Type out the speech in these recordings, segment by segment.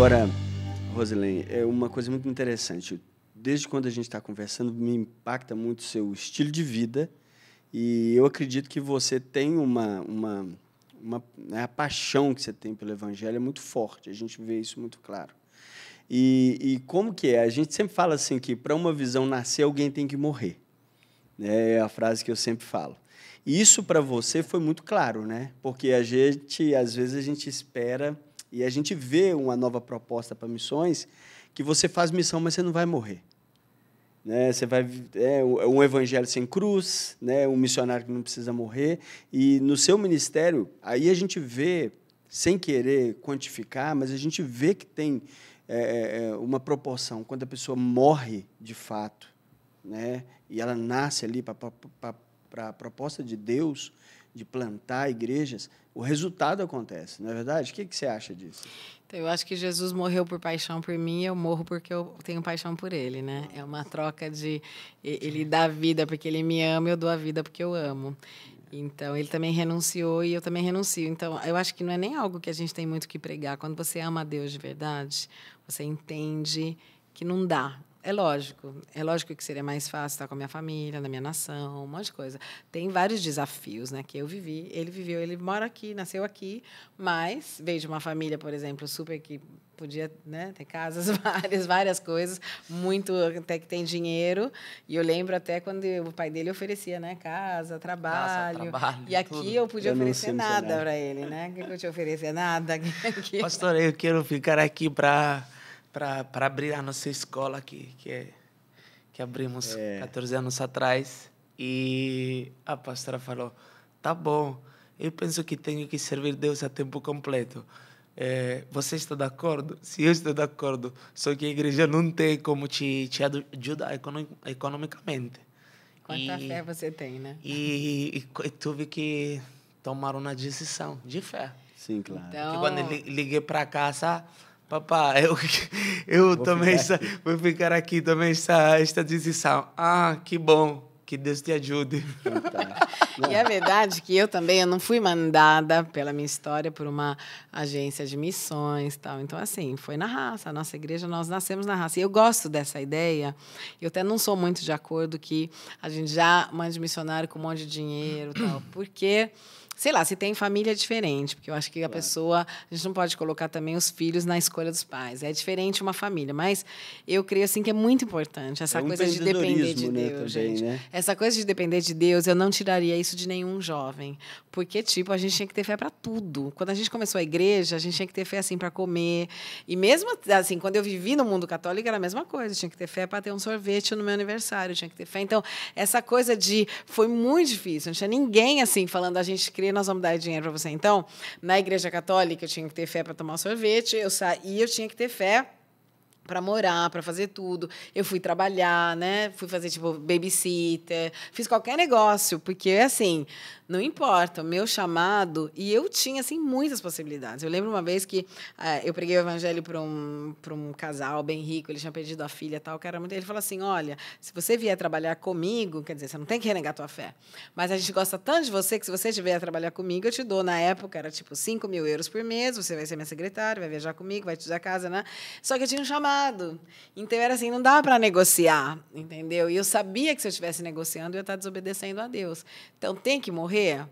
Agora, Rosilene, é uma coisa muito interessante. Desde quando a gente está conversando, me impacta muito o seu estilo de vida e eu acredito que você tem uma, uma, uma né, a paixão que você tem pelo Evangelho é muito forte. A gente vê isso muito claro. E, e como que é? A gente sempre fala assim que para uma visão nascer alguém tem que morrer. É a frase que eu sempre falo. Isso para você foi muito claro, né? Porque a gente, às vezes, a gente espera e a gente vê uma nova proposta para missões que você faz missão, mas você não vai morrer. Né? Você vai é um evangelho sem cruz, né? Um missionário que não precisa morrer. E no seu ministério, aí a gente vê, sem querer quantificar, mas a gente vê que tem é, é uma proporção quando a pessoa morre de fato, né? E ela nasce ali para para a proposta de Deus de plantar igrejas, o resultado acontece, não é verdade? O que, que você acha disso? Então, eu acho que Jesus morreu por paixão por mim, eu morro porque eu tenho paixão por ele, né? É uma troca de ele dá a vida porque ele me ama, eu dou a vida porque eu amo. Então, ele também renunciou e eu também renuncio. Então, eu acho que não é nem algo que a gente tem muito que pregar. Quando você ama a Deus de verdade, você entende que não dá. É lógico, é lógico que seria mais fácil estar com a minha família, na minha nação, um monte de coisa. Tem vários desafios, né, que eu vivi. Ele viveu, ele mora aqui, nasceu aqui, mas veio de uma família, por exemplo, super que podia, né, ter casas várias, várias coisas, muito até que tem dinheiro. E eu lembro até quando o pai dele oferecia, né, casa, trabalho. Casa, trabalho e aqui tudo. eu podia eu oferecer nada para ele, né? Que eu te oferecer nada. Pastor, eu quero ficar aqui para para abrir a nossa escola aqui, que, é, que abrimos é. 14 anos atrás. E a pastora falou: tá bom, eu penso que tenho que servir Deus a tempo completo. É, você está de acordo? Se eu estou de acordo, só que a igreja não tem como te, te ajudar economicamente. Quanta e, fé você tem, né? E, e, e tive que tomar uma decisão de fé. Sim, claro. Então... Porque quando liguei para casa Papai, eu, eu vou também ficar vou ficar aqui também esta, esta decisão. Ah, que bom. Que Deus te ajude. e é verdade que eu também eu não fui mandada pela minha história por uma agência de missões tal. Então, assim, foi na raça. A nossa igreja, nós nascemos na raça. E eu gosto dessa ideia. Eu até não sou muito de acordo que a gente já mande missionário com um monte de dinheiro tal. Porque sei lá, se tem família é diferente, porque eu acho que a claro. pessoa, a gente não pode colocar também os filhos na escolha dos pais. É diferente uma família, mas eu creio assim que é muito importante essa é um coisa de depender de né, Deus, também, gente. Né? Essa coisa de depender de Deus, eu não tiraria isso de nenhum jovem, porque tipo, a gente tinha que ter fé para tudo. Quando a gente começou a igreja, a gente tinha que ter fé assim para comer. E mesmo assim, quando eu vivi no mundo católico era a mesma coisa, eu tinha que ter fé para ter um sorvete no meu aniversário, tinha que ter fé. Então, essa coisa de foi muito difícil, não tinha ninguém assim falando a gente nós vamos dar dinheiro para você. Então, na igreja católica, eu tinha que ter fé para tomar sorvete, eu saía, eu tinha que ter fé para morar, para fazer tudo. Eu fui trabalhar, né? Fui fazer tipo babysitter, fiz qualquer negócio, porque assim, não importa, o meu chamado, e eu tinha, assim, muitas possibilidades. Eu lembro uma vez que uh, eu preguei o evangelho para um, um casal bem rico, ele tinha perdido a filha e tal, que era muito... Ele falou assim, olha, se você vier trabalhar comigo, quer dizer, você não tem que renegar a tua fé, mas a gente gosta tanto de você que se você vier trabalhar comigo, eu te dou, na época, era tipo 5 mil euros por mês, você vai ser minha secretária, vai viajar comigo, vai te dar casa, né? Só que eu tinha um chamado. Então, era assim, não dava para negociar, entendeu? E eu sabia que se eu estivesse negociando, eu ia estar desobedecendo a Deus. Então, tem que morrer morrer,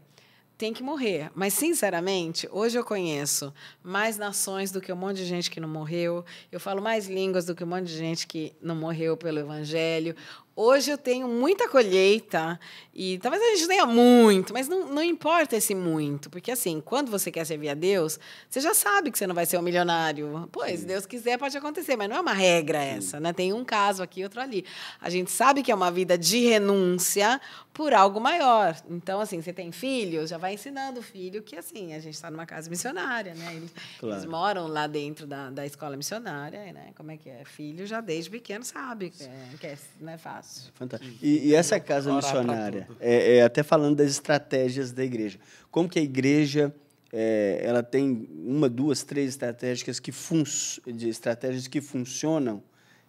tem que morrer. Mas, sinceramente, hoje eu conheço mais nações do que um monte de gente que não morreu. Eu falo mais línguas do que um monte de gente que não morreu pelo Evangelho. Hoje eu tenho muita colheita e talvez a gente tenha muito, mas não, não importa esse muito, porque assim, quando você quer servir a Deus, você já sabe que você não vai ser um milionário. Pois, se Deus quiser, pode acontecer, mas não é uma regra essa, né? Tem um caso aqui, outro ali. A gente sabe que é uma vida de renúncia por algo maior. Então, assim, você tem filhos, já vai ensinando o filho que, assim, a gente está numa casa missionária, né? Eles, claro. eles, moram lá dentro da, da escola missionária, né? Como é que é? Filho já desde pequeno sabe que é, que é, não é fácil. Fantástico. E, e essa casa missionária, é, é, até falando das estratégias da igreja. Como que a igreja é, ela tem uma, duas, três estratégias que, fun de estratégias que funcionam,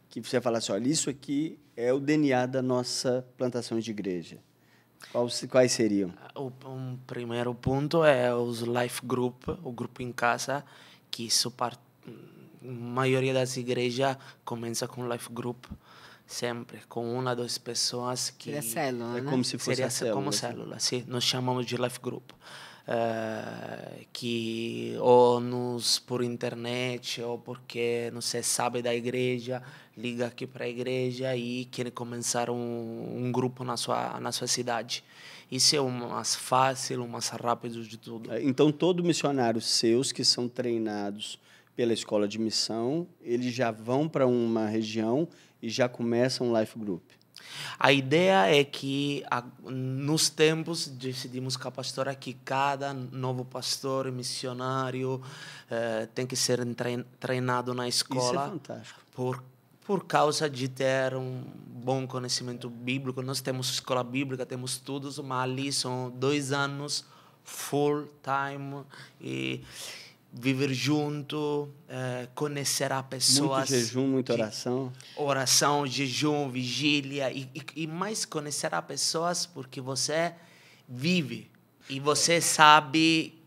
que você fala assim, olha, isso aqui é o DNA da nossa plantação de igreja. Quais, quais seriam? O um primeiro ponto é os life group, o grupo em casa, que isso part maioria das igrejas começa com life group sempre com uma duas pessoas que seria célula, é né? como se fosse seria célula, como assim. célula, sim. Nós chamamos de life group. Uh, que ou nos por internet ou porque não sei sabe da igreja liga aqui para a igreja e quer começar um, um grupo na sua na sua cidade isso é o mais fácil o mais rápido de tudo É, Então, todo missionário seus que são treinados pela escola de missão, eles já vão para uma região e já começam um life group. A ideia é que, a, nos tempos, decidimos com a pastora que cada novo pastor, missionário, eh, tem que ser trein- treinado na Isso é escola fantástico. por, por causa de ter um bom conhecimento bíblico. Nós temos escola bíblica, temos tudo, mas ali são dois anos full time e viver junto, eh, conhecer a pessoas. Muito jejum, muita oração. oração, jejum, vigília e, e, e mais conhecer as pessoas porque você vive e você sabe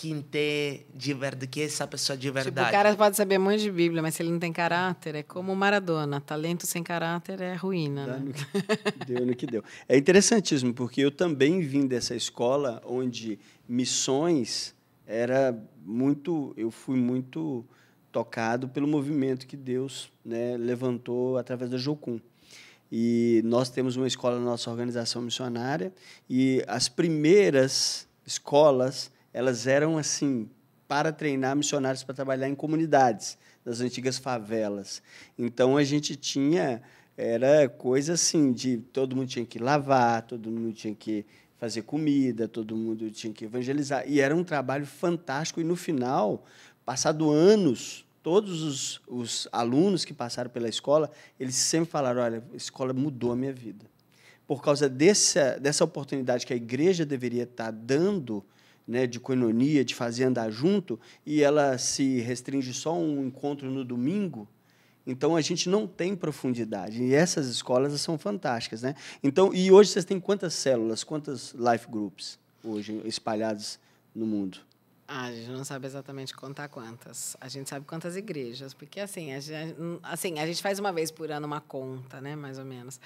quem tem de verdade, que é essa pessoa de Tipo, o verdade. cara pode saber muito de Bíblia, mas se ele não tem caráter, é como o Maradona. Talento sem caráter é ruína, né? no que- deu no que deu. É interessantíssimo, porque eu também vim dessa escola onde missões era muito. Eu fui muito tocado pelo movimento que Deus né, levantou através da Jocum. E nós temos uma escola na nossa organização missionária e as primeiras escolas, elas eram assim, para treinar missionários para trabalhar em comunidades das antigas favelas. Então a gente tinha era coisa assim de todo mundo tinha que lavar, todo mundo tinha que fazer comida, todo mundo tinha que evangelizar e era um trabalho fantástico e no final, passado anos, todos os, os alunos que passaram pela escola, eles sempre falaram, olha, a escola mudou a minha vida. Por causa dessa, dessa oportunidade que a igreja deveria estar dando, né, de coinonia, de fazer andar junto, e ela se restringe só a um encontro no domingo, então a gente não tem profundidade. E essas escolas são fantásticas, né? Então, e hoje vocês têm quantas células, quantas life groups hoje espalhadas no mundo? Ah, a gente não sabe exatamente contar quantas. A gente sabe quantas igrejas, porque assim a, gente, assim, a gente faz uma vez por ano uma conta, né, mais ou menos.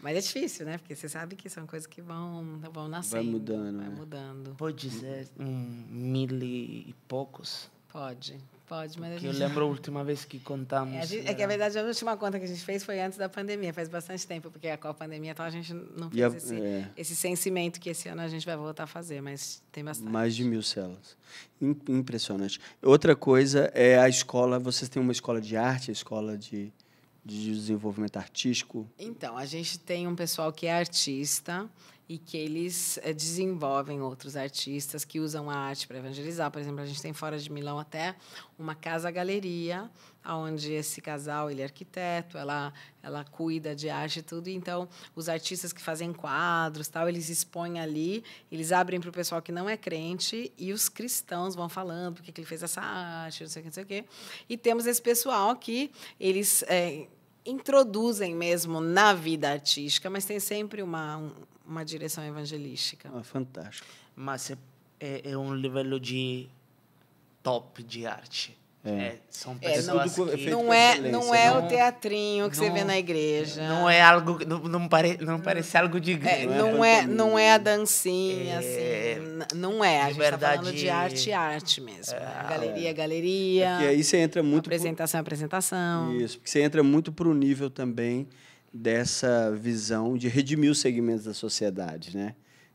Mas é difícil, né? Porque você sabe que são coisas que vão, vão nascendo. mudando, Vai né? mudando. Pode dizer um mil e poucos. Pode, pode, mas a Que eu gente... lembro a última vez que contamos. É, gente- é que, a verdade, a última conta que a gente fez foi antes da pandemia, faz bastante tempo, porque com a pandemia então, a gente não E a- fez esse, é. esse sentimento que esse ano a gente vai voltar a fazer, mas tem bastante. Mais de mil células. Im- Impressionante. Outra coisa é a escola. Vocês têm uma escola de arte, a escola de, de desenvolvimento artístico. Então, a gente tem um pessoal que é artista e que eles eh, desenvolvem outros artistas que usam a arte para evangelizar. Por exemplo, a gente tem fora de Milão até uma casa-galeria, onde esse casal, ele é arquiteto, ela, ela cuida de arte e tudo. Então, os artistas que fazem quadros, tal, eles expõem ali, eles abrem para o pessoal que não é crente e os cristãos vão falando porque que ele fez essa arte, não sei o que, não sei o quê. E temos esse pessoal que eles... eh, introduzem mesmo na vida artística, mas tem sempre uma, um- uma direção evangelística. Ah, fantástico. Mas é, é, é um nível de top de arte. É, são É, pessoas tudo co- que... Não é, excelência, não é não- o teatrinho que você não- vê na igreja. Não é algo... Não, não, pare, não parece algo de É. Não é não, é, não é a dancinha, É, assim. Não é. A de gente está falando verdade- de arte arte mesmo. né? É, galeria, galeria. E aí você entra muito. pro- apresentação, apresentação. Isso, porque você entra muito para o nível também dessa visão de redimir os segmentos da sociedade, né?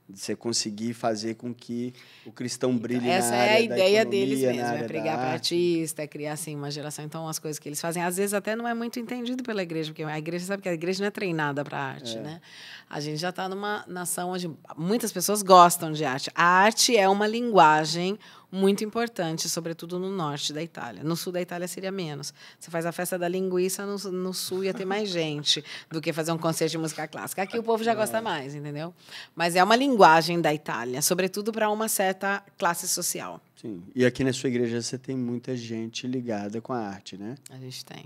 De você conseguir fazer com que o cristão brilhe Essa na é área a ideia economia, deles mesmo, é pregar para artista, é criar assim uma geração. Então, as coisas que eles fazem, às vezes até não é muito entendido pela igreja, porque a igreja sabe que a igreja não é treinada para arte, né? A gente já está numa nação onde muitas pessoas gostam de arte. A arte é uma linguagem muito importante, sobretudo no norte da Itália. No sul da Itália seria menos. Você faz a festa da linguiça, no, no sul ia ter mais gente do que fazer um concerto de música clássica. Aqui o povo já gosta mais, entendeu? Mas é uma linguagem da Itália, sobretudo para uma certa classe social. Sim. E aqui na sua igreja você tem muita gente ligada com a arte, né? A gente tem.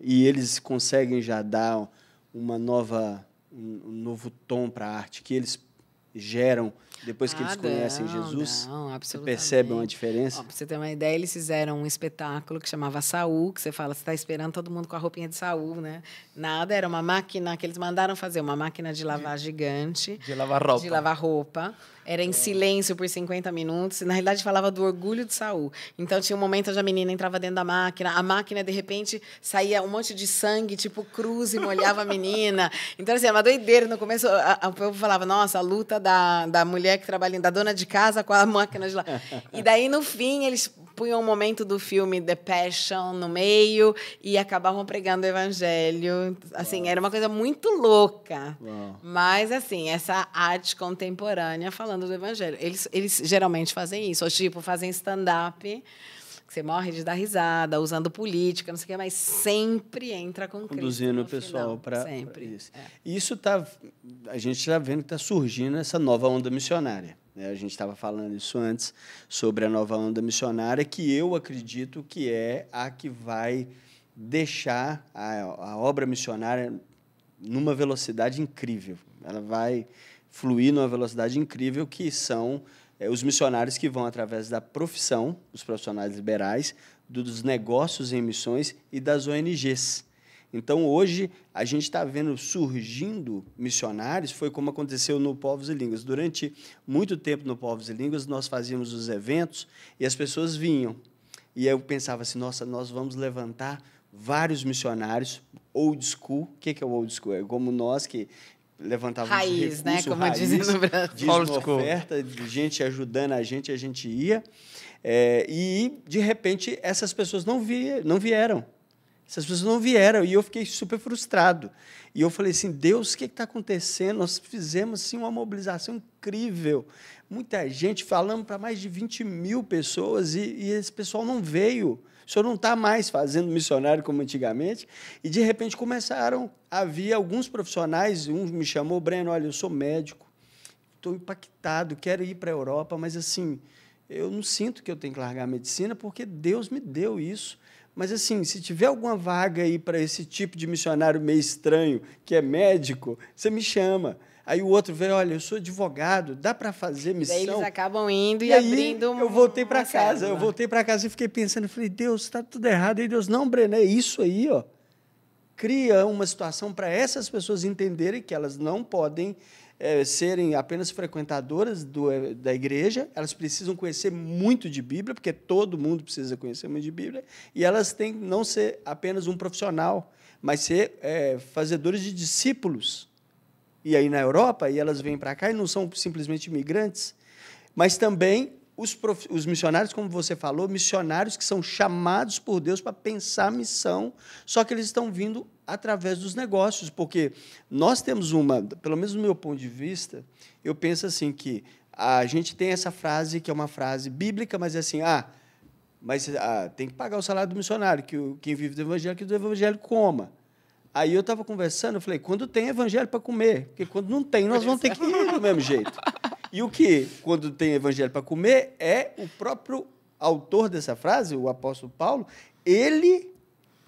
E eles conseguem já dar uma nova, um um novo tom para a arte que eles geram depois que Ah, eles conhecem não, Jesus? não, Você percebe uma diferença? Ó, pra você ter uma ideia, eles fizeram um espetáculo que chamava Saul, que você fala, você está esperando todo mundo com a roupinha de Saul, né? Nada, era uma máquina que eles mandaram fazer, uma máquina de lavar gigante. De lavar roupa. De lavar roupa. Era em silêncio por 50 minutos. Na realidade, falava do orgulho de Saul. Então, tinha um momento onde a menina entrava dentro da máquina. A máquina, de repente, saía um monte de sangue, tipo cruz, e molhava a menina. Então, assim, era uma doideira. No começo, o povo falava, nossa, a luta da, da mulher que trabalha, da dona de casa com a máquina de lá. E daí, no fim, eles punham um momento do filme The Passion no meio e acabavam pregando o evangelho. Assim, era uma coisa muito louca. Uau. Mas, assim, essa arte contemporânea falando do evangelho. Eles, eles geralmente fazem isso. Ou, tipo, fazem stand-up, que você morre de dar risada, usando política, não sei o quê, mas sempre entra com Cristo Conduzindo o pessoal para isso. É. E Isso tá, a gente está vendo que está surgindo essa nova onda missionária. Né? A gente estava falando isso antes sobre a nova onda missionária, que eu acredito que é a que vai deixar a, a obra missionária numa velocidade incrível. Ela vai fluir numa velocidade incrível, que são eh, os missionários que vão através da profissão, os profissionais liberais, dos negócios em missões e das ONGs. Então, hoje, a gente está vendo surgindo missionários, foi como aconteceu no Povos e Línguas. Durante muito tempo no Povos e Línguas, nós fazíamos os eventos e as pessoas vinham. E eu pensava assim, nossa, nós vamos levantar vários missionários old school. O que é o old school? É como nós que levantávamos Raiz, né? recurso, Como raiz, dizem no Brasil. diz Old school. oferta de gente ajudando a gente, a gente ia. É, e, de repente, essas pessoas não, vi, não vieram. Essas pessoas não vieram e eu fiquei super frustrado. E eu falei assim, Deus, o que está acontecendo? Nós fizemos assim, uma mobilização incrível. Muita gente falando para mais de 20 mil pessoas e, e esse pessoal não veio. O senhor não está mais fazendo missionário como antigamente. E, de repente, começaram a vir alguns profissionais. Um me chamou, Breno, olha, eu sou médico, estou impactado, quero ir para a Europa, mas assim, eu não sinto que eu tenho que largar a medicina porque Deus me deu isso. Mas assim, se tiver alguma vaga aí para esse tipo de missionário meio estranho, que é médico, você me chama. Aí o outro veio, olha, eu sou advogado, dá para fazer missão? Daí eles acabam indo e, E aí, abrindo eu voltei para casa, eu célula. voltei para casa e fiquei pensando, eu falei, Deus, está tudo errado. Aí Deus, não, Breno, é isso aí, ó. Cria uma situação para essas pessoas entenderem que elas não podem eh, serem apenas frequentadoras do, eh, da igreja, elas precisam conhecer muito de Bíblia, porque todo mundo precisa conhecer muito de Bíblia, e elas têm que não ser apenas um profissional, mas ser eh, fazedores de discípulos. E aí na Europa, e elas vêm para cá e não são simplesmente imigrantes, mas também os, prof- os missionários, como você falou, missionários que são chamados por Deus para pensar a missão, só que eles estão vindo através dos negócios, porque nós temos uma, pelo menos do meu ponto de vista, eu penso assim que a gente tem essa frase que é uma frase bíblica, mas é assim, ah, mas ah, tem que pagar o salário do missionário, que o, quem vive do evangelho, que do evangelho coma. Aí eu estava conversando, eu falei, quando tem evangelho para comer, porque quando não tem, nós vamos ter que ir do mesmo jeito. E o que, quando tem evangelho para comer, é o próprio autor dessa frase, o apóstolo Paulo, ele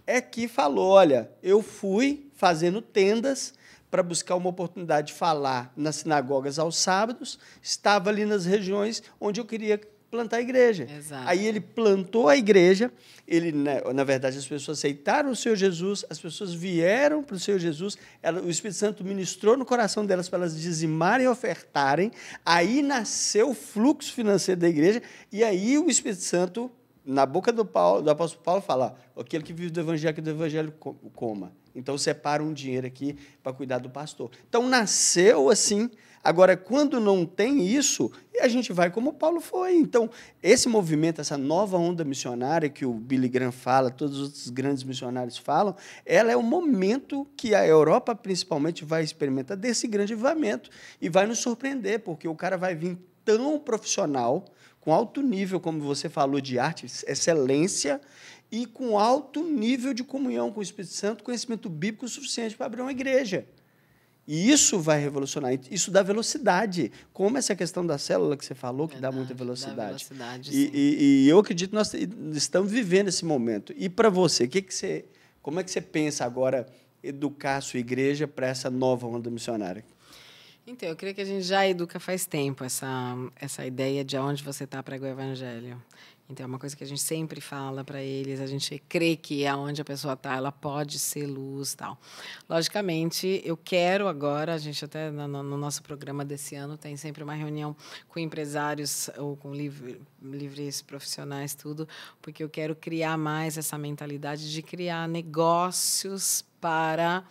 é que falou: olha, eu fui fazendo tendas para buscar uma oportunidade de falar nas sinagogas aos sábados, estava ali nas regiões onde eu queria plantar a igreja. Exato. Aí ele plantou a igreja, ele, né, na verdade, as pessoas aceitaram o Senhor Jesus, as pessoas vieram para o Senhor Jesus, ela- o Espírito Santo ministrou no coração delas para elas dizimarem e ofertarem, aí nasceu o fluxo financeiro da igreja, e aí o Espírito Santo, na boca do, Paulo, do apóstolo Paulo, fala, aquele que vive do evangelho, que do evangelho co- coma. Então, separa um dinheiro aqui para cuidar do pastor. Então, nasceu assim, Agora, quando não tem isso, a gente vai como Paulo foi. Então, esse movimento, essa nova onda missionária que o Billy Graham fala, todos os outros grandes missionários falam, ela é o momento que a Europa, principalmente, vai experimentar desse grande avivamento e vai nos surpreender, porque o cara vai vir tão profissional, com alto nível, como você falou, de arte, excelência, e com alto nível de comunhão com o Espírito Santo, conhecimento bíblico suficiente para abrir uma igreja. E isso vai revolucionar. Isso dá velocidade. Como essa questão da célula que você falou, que dá muita Verdade, dá velocidade. velocidade, e, sim. e- e eu acredito que nós estamos vivendo esse momento. E para você, que que você, como é que você pensa agora educar a sua igreja para essa nova onda missionária? Então, eu creio que a gente já educa faz tempo essa, essa ideia de aonde você está para o evangelho. Então, é uma coisa que a gente sempre fala para eles, a gente crê que aonde a pessoa está, ela pode ser luz tal. Logicamente, eu quero agora, a gente até no, no nosso programa desse ano tem sempre uma reunião com empresários ou com livre, livres profissionais, tudo, porque eu quero criar mais essa mentalidade de criar negócios para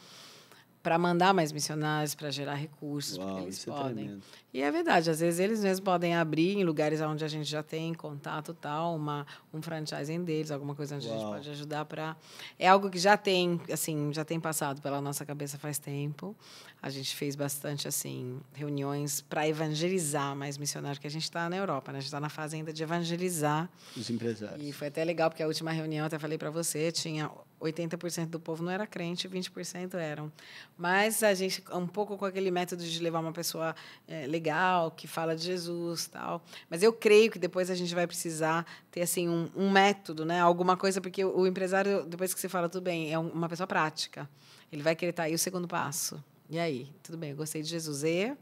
para mandar mais missionários, para gerar recursos, Uau, porque eles é podem. tremendo. e é verdade, às vezes eles mesmos podem abrir em lugares onde a gente já tem contato tal, uma um franchising deles, alguma coisa onde a gente Uau. pode ajudar para é algo que já tem, assim, já tem passado pela nossa cabeça faz tempo. A gente fez bastante assim reuniões para evangelizar mais missionários que a gente está na Europa, né? A gente está na fase ainda de evangelizar Os empresários. e foi até legal, porque a última reunião, até falei para você, tinha 80% do povo não era crente, 20% eram. Mas a gente, um pouco com aquele método de levar uma pessoa eh, legal, que fala de Jesus tal. Mas eu creio que depois a gente vai precisar ter assim um, um método, né? alguma coisa, porque o, empresário, depois que você fala, tudo bem, é um- uma pessoa prática. Ele vai querer estar aí o segundo passo. E aí? Tudo bem, eu gostei de Jesus. E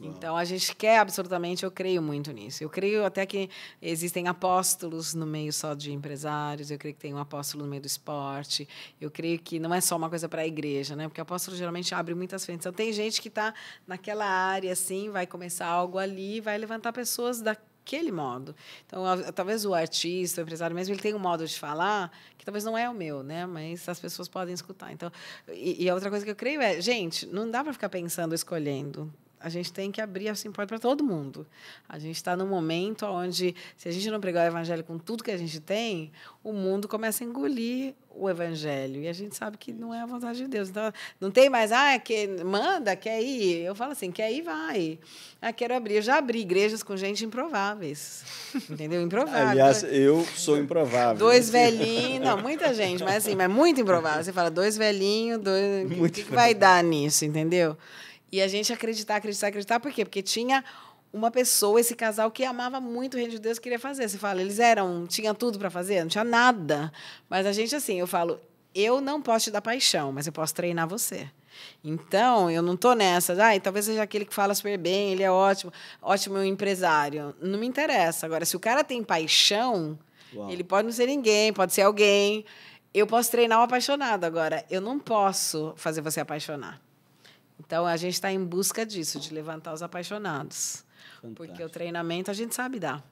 então a gente quer absolutamente, eu creio muito nisso. Eu creio até que existem apóstolos no meio só de empresários, eu creio que tem um apóstolo no meio do esporte. Eu creio que não é só uma coisa para a igreja, né? Porque apóstolo geralmente abre muitas frentes. Então tem gente que está naquela área assim, vai começar algo ali, vai levantar pessoas daquele modo. Então, talvez o artista, o empresário mesmo, ele tem um modo de falar que talvez não é o meu, né? Mas as pessoas podem escutar. Então, e, e a outra coisa que eu creio é, gente, não dá para ficar pensando, escolhendo. A gente tem que abrir assim porta para todo mundo. A gente está num momento onde, se a gente não pregar o evangelho com tudo que a gente tem, o mundo começa a engolir o evangelho. E a gente sabe que não é a vontade de Deus. Então, não tem mais, ah, que, manda, quer ir. Eu falo assim, quer ir, vai. Ah, quero abrir. Eu já abri igrejas com gente improváveis. Entendeu? Improvável. Aliás, eu sou improvável. Dois velhinhos, não, muita gente, mas assim, mas muito improvável. Você fala dois velhinhos, dois. O Muito que, que vai dar nisso, entendeu? E a gente acreditar, acreditar, acreditar, por quê? Porque tinha uma pessoa, esse casal, que amava muito o reino de Deus, queria fazer. Você fala, eles eram, tinha tudo para fazer? Não tinha nada. Mas a gente, assim, eu falo, eu não posso te dar paixão, mas eu posso treinar você. Então, eu não tô nessa, ah, talvez seja aquele que fala super bem, ele é ótimo, ótimo empresário. Não me interessa. Agora, se o cara tem paixão, Uau. ele pode não ser ninguém, pode ser alguém. Eu posso treinar o apaixonado. Agora, eu não posso fazer você apaixonar. Então, a gente está em busca disso, de levantar os apaixonados. Porque o Fantástico. treinamento a gente sabe dar.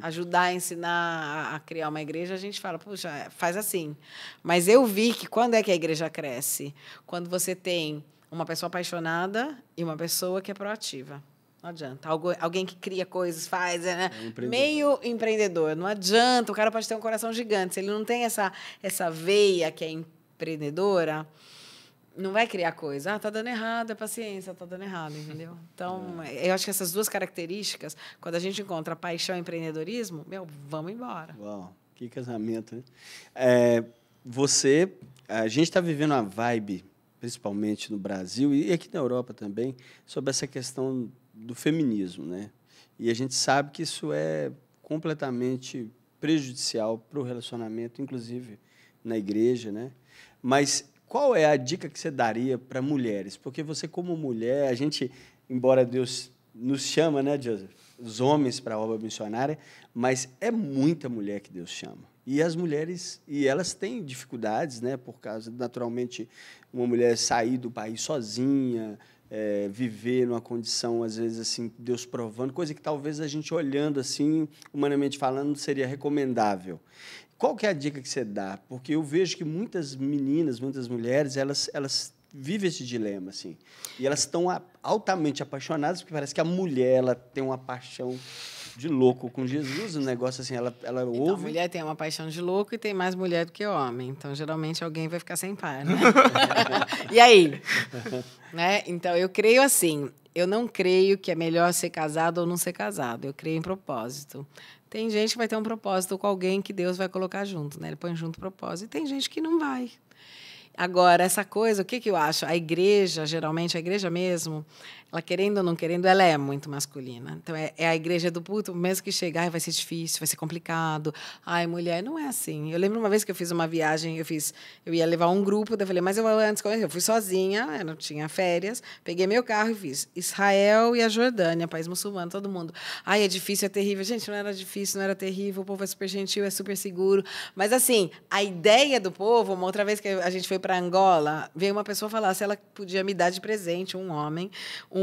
Ajudar a ensinar a- criar uma igreja, a gente fala, puxa, é, faz assim. Mas eu vi que quando é que a igreja cresce? Quando você tem uma pessoa apaixonada e uma pessoa que é proativa. Não adianta. Algo, alguém que cria coisas, faz, né? É um empreendedor. meio empreendedor. Não adianta. O cara pode ter um coração gigante. Se ele não tem essa, essa veia que é empreendedora, não vai criar coisa. Ah, tá dando errado, é paciência, tá dando errado, entendeu? Então, eu acho que essas duas características, quando a gente encontra paixão e empreendedorismo, meu, vamos embora. Uau, que casamento, né? É, você, a gente está vivendo uma vibe, principalmente no Brasil e aqui na Europa também, sobre essa questão do feminismo, né? E a gente sabe que isso é completamente prejudicial para o relacionamento, inclusive na igreja, né? Mas qual é a dica que você daria para mulheres? Porque você, como mulher, a gente, embora Deus nos chama, né, Joseph? Os homens para a obra missionária, mas é muita mulher que Deus chama. E as mulheres, e elas têm dificuldades, né, por causa, naturalmente, uma mulher sair do país sozinha, é, viver numa condição, às vezes, assim, Deus provando, coisa que talvez a gente olhando assim, humanamente falando, seria recomendável. Qual que é a dica que você dá? Porque eu vejo que muitas meninas, muitas mulheres, elas, elas vivem esse dilema, assim. E elas estão altamente apaixonadas, porque parece que a mulher ela tem uma paixão de louco com Jesus, um negócio assim, ela, ela Então, a ouve... mulher tem uma paixão de louco e tem mais mulher do que homem. Então, geralmente, alguém vai ficar sem par, né? e aí? né? Então, eu creio assim. Eu não creio que é melhor ser casado ou não ser casado. Eu creio em propósito. Tem gente que vai ter um propósito com alguém que Deus vai colocar junto, né? Ele põe junto propósito. E tem gente que não vai. Agora, essa coisa, o que, que eu acho? A igreja, geralmente, a igreja mesmo, ela querendo ou não querendo, ela é muito masculina. Então, é, é a igreja do puto, mesmo que chegar, vai ser difícil, vai ser complicado. Ai, mulher, não é assim. Eu lembro uma vez que eu fiz uma viagem, eu fiz, eu ia levar um grupo, daí eu falei, mas eu antes, eu fui sozinha, eu não tinha férias, peguei meu carro e fiz Israel e a Jordânia, país muçulmano, todo mundo. Ai, é difícil, é terrível. Gente, não era difícil, não era terrível, o povo é super gentil, é super seguro. Mas, assim, a ideia do povo, uma outra vez que a gente foi para Angola, veio uma pessoa falar se ela podia me dar de presente, um homem, um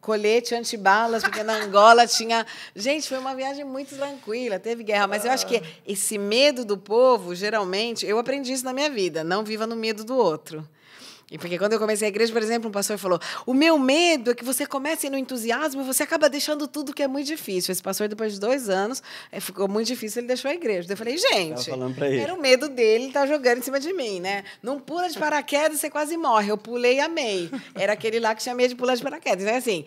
colete antibalas, porque na Angola tinha. Gente, foi uma viagem muito tranquila, teve guerra, mas eu acho que esse medo do povo, geralmente, eu aprendi isso na minha vida, não viva no medo do outro. E porque quando eu comecei a igreja, por exemplo, um pastor falou: o meu medo é que você comece no entusiasmo e você acaba deixando tudo que é muito difícil. Esse pastor, depois de dois anos, eh, ficou muito difícil, ele deixou a igreja. Eu falei, gente, era o medo dele estar tá jogando em cima de mim, né? Não pula de paraquedas, você quase morre. Eu pulei e amei. Era aquele lá que tinha medo de pular de paraquedas. Então, assim,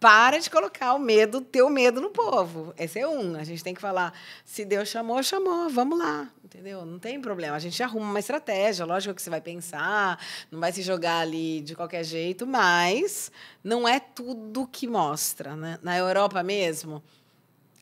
para de colocar o medo, teu medo no povo. Esse é um. A gente tem que falar, se Deus chamou, chamou, vamos lá. Entendeu? Não tem problema. A gente arruma uma estratégia, lógico que você vai pensar, não vai se jogar ali de qualquer jeito, mas não é tudo que mostra. Né? Na Europa mesmo,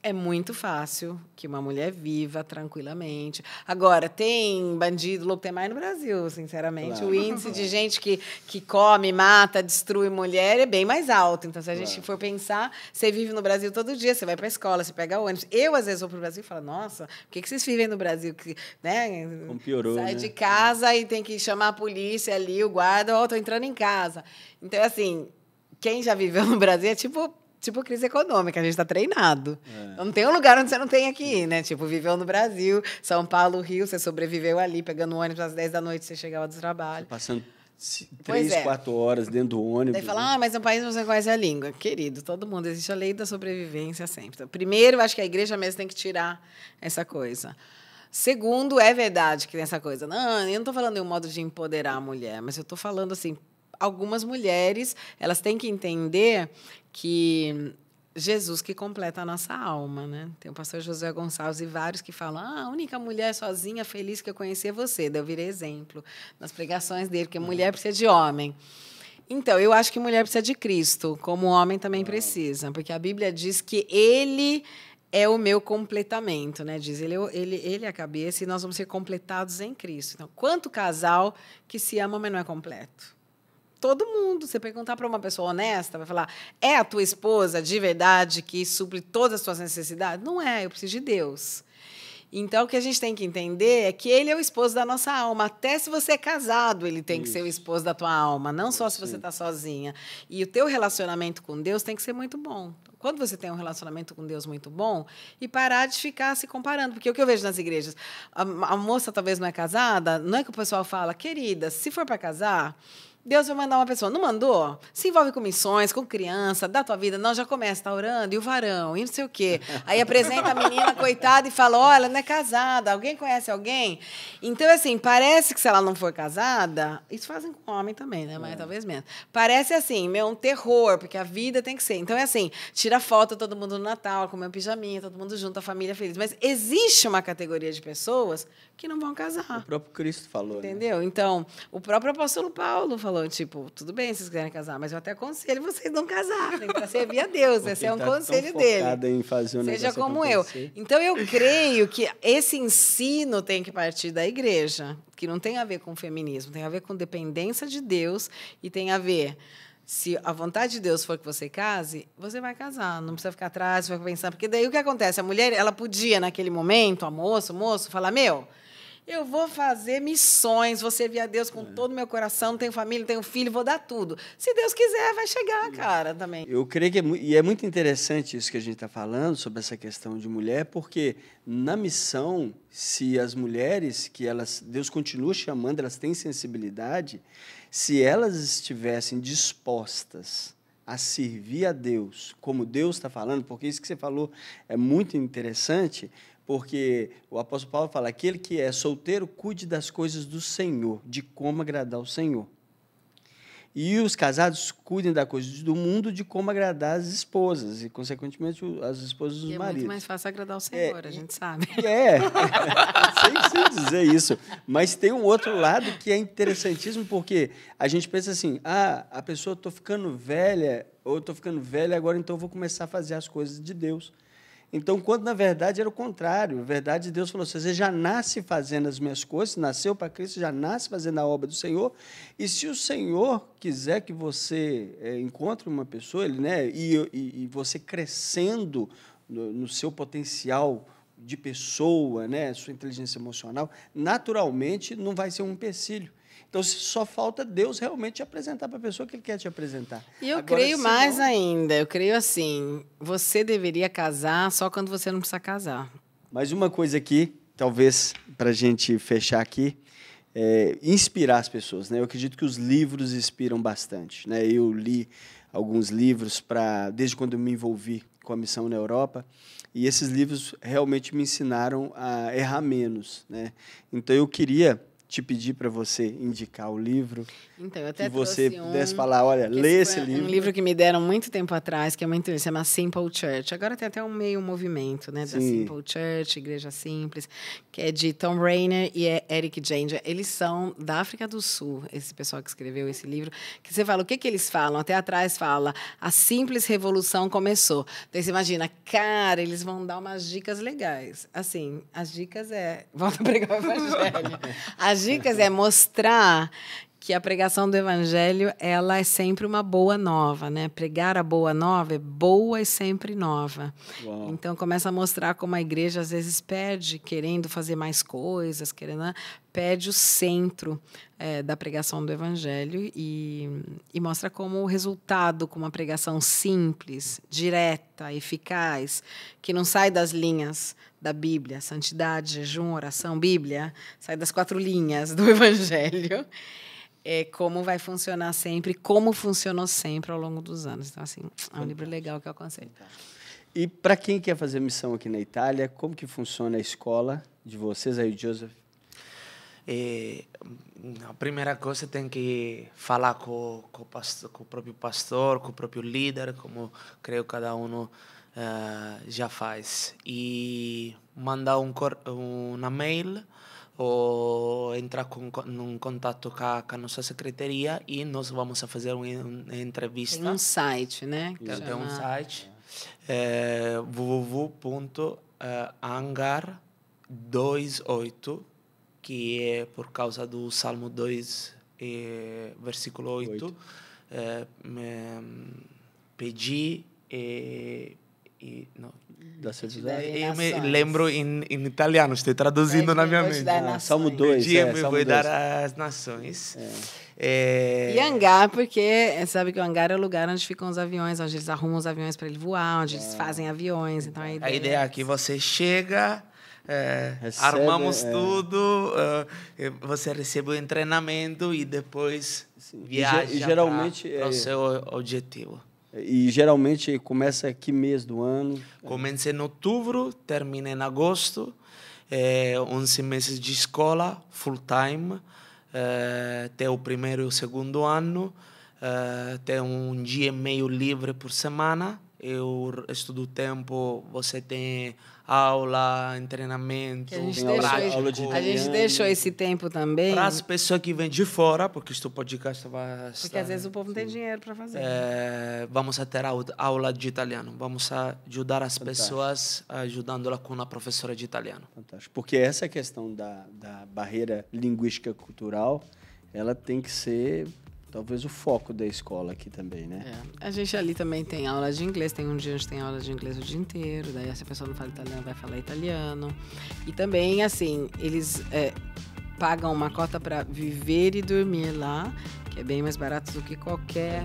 é muito fácil que uma mulher viva tranquilamente. Agora, tem bandido louco, tem mais no Brasil, sinceramente. Claro. O índice de gente que, que come, mata, destrui mulher é bem mais alto. Então, se a claro. gente for pensar, você vive no Brasil todo dia, você vai para a escola, você pega ônibus. Eu, às vezes, vou para o Brasil e falo, nossa, por que, que vocês vivem no Brasil? Que, né? Como piorou, Sai né? de casa e tem que chamar a polícia ali, o guarda, ó, oh, estou entrando em casa. Então, assim, quem já viveu no Brasil é tipo tipo crise econômica, a gente está treinado. É. Não tem um lugar onde você não tem aqui, né? Tipo, viveu no Brasil, São Paulo, Rio, você sobreviveu ali, pegando ônibus às 10 da noite, você chegava do trabalho. Passando três, é. quatro horas dentro do ônibus. Daí fala, ah, mas no país você conhece a língua. Querido, todo mundo, existe a lei da sobrevivência sempre. Então, primeiro, acho que a igreja mesmo tem que tirar essa coisa. Segundo, é verdade que tem essa coisa. Não, eu não estou falando de um modo de empoderar a mulher, mas eu estou falando assim, algumas mulheres, elas têm que entender que Jesus que completa a nossa alma, né? Tem o pastor José Gonçalves e vários que falam: ah, a única mulher sozinha feliz que eu conheci é você. Daí eu virei exemplo nas pregações dele, porque mulher precisa de homem. Então, eu acho que mulher precisa de Cristo, como homem também precisa, porque a Bíblia diz que ele é o meu completamento, né? Diz ele, ele, ele é a cabeça e nós vamos ser completados em Cristo. Então, quanto casal que se ama, mas não é completo? Todo mundo. Você perguntar para uma pessoa honesta, vai falar: é a tua esposa de verdade que supre todas as suas necessidades? Não é, eu preciso de Deus. Então, o que a gente tem que entender é que ele é o esposo da nossa alma. Até se você é casado, ele tem Isso. que ser o esposo da tua alma, não só se você está sozinha. E o teu relacionamento com Deus tem que ser muito bom. Quando você tem um relacionamento com Deus muito bom, e parar de ficar se comparando. Porque o que eu vejo nas igrejas, a, a moça talvez não é casada, não é que o pessoal fala, querida, se for para casar, Deus vai mandar uma pessoa. Não mandou? Se envolve com missões, com criança, dá tua vida. Não, já começa, tá orando, e o varão, e não sei o quê. Aí apresenta a menina, coitada, e fala: olha, ela não é casada. Alguém conhece alguém? Então, assim, parece que se ela não for casada, isso fazem com homem também, né? Mas é. talvez menos. Parece assim, meu, um terror, porque a vida tem que ser. Então é assim: tira foto todo mundo no Natal, com meu pijaminha, todo mundo junto, a família feliz. Mas existe uma categoria de pessoas que não vão casar. O próprio Cristo falou. Né? Entendeu? Né? Então, o próprio apóstolo Paulo falou, tipo, tudo bem se vocês quiserem casar, mas eu até aconselho vocês não casarem, para servir a Deus. Esse é um tá conselho dele. Em fazer um Seja como acontecer. eu. Então, eu creio que esse ensino tem que partir da igreja, que não tem a ver com feminismo, tem a ver com dependência de Deus e tem a ver se a vontade de Deus for que você case, você vai casar. Não precisa ficar atrás, vai pensar. Porque daí o que acontece? A mulher, ela podia, naquele momento, a moça, o moço, falar: Meu, eu vou fazer missões, vou servir a Deus com é. todo o meu coração, tenho família, tenho filho, vou dar tudo. Se Deus quiser, vai chegar, cara, também. Eu creio que é, e é muito interessante isso que a gente está falando sobre essa questão de mulher, porque na missão, se as mulheres que elas, Deus continua chamando, elas têm sensibilidade, se elas estivessem dispostas a servir a Deus, como Deus está falando, porque isso que você falou é muito interessante, porque o apóstolo Paulo fala: aquele que é solteiro, cuide das coisas do Senhor, de como agradar o Senhor. E os casados cuidem da coisa do mundo de como agradar as esposas e, consequentemente, as esposas dos e é maridos. É muito mais fácil agradar o Senhor, é, a gente sabe. É, sem, sem dizer isso. Mas tem um outro lado que é interessantíssimo, porque a gente pensa assim, ah, a pessoa, estou ficando velha, ou estou ficando velha, agora então eu vou começar a fazer as coisas de Deus. Então, quando na verdade era o contrário. A verdade, Deus falou assim: você já nasce fazendo as minhas coisas, nasceu para Cristo, já nasce fazendo a obra do Senhor. E se o Senhor quiser que você é, encontre uma pessoa, ele, né, e, e, e você crescendo no, no, seu potencial de pessoa, né, sua inteligência emocional, naturalmente não vai ser um empecilho. Então, só falta Deus realmente te apresentar para a pessoa que Ele quer te apresentar. E eu Agora, creio mais não... ainda. Eu creio assim: você deveria casar só quando você não precisa casar. Mais uma coisa aqui, talvez para a gente fechar aqui, é inspirar as pessoas. Né? Eu acredito que os livros inspiram bastante. Né? Eu li alguns livros para desde quando eu me envolvi com a missão na Europa e esses livros realmente me ensinaram a errar menos, né? Então eu queria te pedir para você indicar o livro. Então, eu até que você um, pudesse falar, olha, lê esse livro. Um livro que me deram muito tempo atrás, que é muito se chama Simple Church. Agora tem até um meio movimento, né, da Simple Church, Igreja Simples, que é de Tom Rainer e é Eric Janger. Eles são da África do Sul, esse pessoal que escreveu esse livro. Que você fala, o que que eles falam? Até atrás fala, a simples revolução começou. Então você imagina, cara, eles vão dar umas dicas legais. Assim, as dicas é, volta a pregar o evangelho. As dicas é mostrar que a pregação do evangelho ela é sempre uma boa nova, né? Pregar a boa nova é boa e sempre nova. Uau. Então começa a mostrar como a igreja às vezes perde, querendo fazer mais coisas, querendo né? perde o centro é, da pregação do evangelho e, e mostra como o resultado com uma pregação simples, direta, eficaz, que não sai das linhas da Bíblia, santidade, jejum, oração, Bíblia, sai das quatro linhas do evangelho é, como vai funcionar sempre, como funcionou sempre ao longo dos anos. Então, assim, é um livro legal que eu aconselho. E para quem quer fazer missão aqui na Itália, como que funciona a escola de vocês aí, Joseph? É, a primeira coisa tem que falar com, com, o pastor, com o próprio pastor, com o próprio líder, como creio cada um uh, já faz. E mandar um, um mail ou entrar com num contato com a, com a, nossa secretaria e nós vamos a fazer uma, uma entrevista. Tem um site, né? Tem, tem um site é, www.hangar28 que é por causa do Salmo 2, é, versículo 8. 8. É, pedi e, e não, da cidade. Eu me lembro em, em italiano, estou traduzindo na minha mente. Ah, Salmo 2. Dia é, me dar as nações. É. É... E hangar, porque sabe que o hangar é o lugar onde ficam os aviões, onde eles arrumam os aviões para ele voar, onde eles fazem aviões. Então a ideia, a ideia é que você chega, é, Recebe, armamos é. tudo, uh, você recebe o treinamento e depois Sim. viaja e, geralmente para o seu objetivo. E geralmente começa que mês do ano? Começa em outubro, termina em agosto. É, 11 meses de escola, full time. É, tem o primeiro e o segundo ano. É, tem um dia e meio livre por semana. Eu estudo tempo, você tem aula, treinamento, a gente, deixou, aula de a gente deixou esse tempo também. Para as pessoas que vêm de fora, porque este podcast vai Porque às vezes o povo não tem dinheiro para fazer. É, vamos a ter aula de italiano. Vamos ajudar as Fantástico. pessoas, ajudando-la com uma professora de italiano. Fantástico. Porque essa questão da, da barreira linguística cultural, ela tem que ser talvez o foco da escola aqui também, né? É. A gente ali também tem aula de inglês, tem um dia onde tem aula de inglês o dia inteiro, daí se a pessoa não fala italiano, vai falar italiano. E também, assim, eles é, pagam uma cota para viver e dormir lá é bem mais barato do que qualquer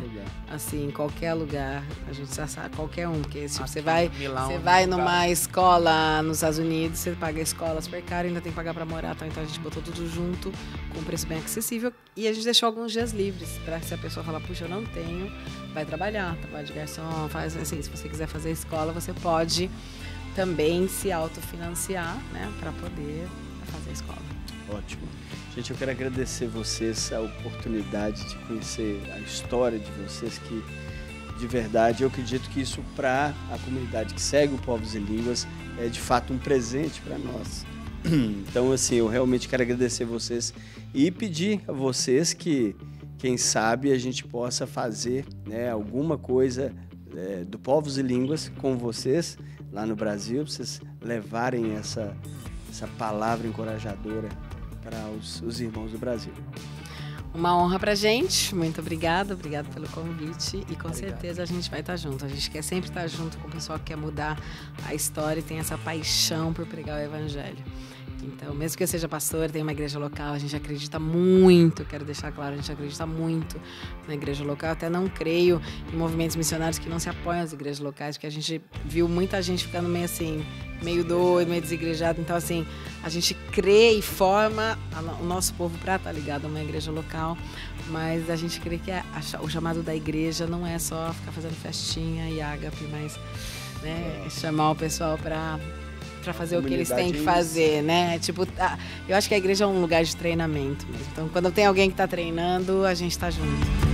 assim qualquer lugar. A gente já sabe qualquer um porque se você vai Milão, você vai numa escola nos Estados Unidos você paga a escola super caro ainda tem que pagar para morar tá? então a gente botou tudo junto com um preço bem acessível. E a gente deixou alguns dias livres para se a pessoa falar puxa eu não tenho vai trabalhar trabalha de garçom faz assim se você quiser fazer escola você pode também se autofinanciar né para poder fazer a escola Ótimo. Gente, eu quero agradecer vocês a oportunidade de conhecer a história de vocês, que de verdade eu acredito que isso para a comunidade que segue o Povos e Línguas é de fato um presente para nós. Então, assim, eu realmente quero agradecer vocês e pedir a vocês que, quem sabe, a gente possa fazer né, alguma coisa é, do Povos e Línguas com vocês lá no Brasil, vocês levarem essa, essa palavra encorajadora para os, os irmãos do Brasil. Uma honra pra gente. Muito obrigada, obrigado pelo convite. E com Obrigado. certeza a gente vai estar junto. A gente quer sempre estar junto com o pessoal que quer mudar a história e tem essa paixão por pregar o evangelho. Então, mesmo que eu seja pastor, tem uma igreja local, a gente acredita muito, quero deixar claro, a gente acredita muito na igreja local. Até não creio em movimentos missionários que não se apoiam às igrejas locais, porque a gente viu muita gente ficando meio assim, meio doido, meio desigrejado. Então, assim, a gente crê e forma o nosso povo para estar tá ligado a uma igreja local, mas a gente crê que a, a, o chamado da igreja não é só ficar fazendo festinha e ágape, mas né, chamar o pessoal para para fazer o que eles têm que fazer, né? Tipo, eu acho que a igreja é um lugar de treinamento mesmo. Então, quando tem alguém que está treinando, a gente está junto.